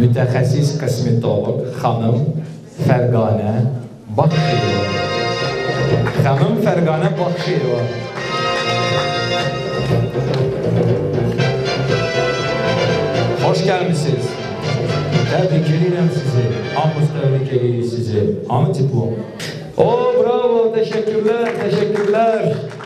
Mütəxəssis kosmetoloq xanım Fərqanə Baxşıyeva. Xanım Fərqanə Baxşıyeva. Xoş gəlmisiniz. Təbrik edirəm sizi. Hamımız təbrik edirik sizi. Hamı diplom. O, bravo, təşəkkürlər, təşəkkürlər.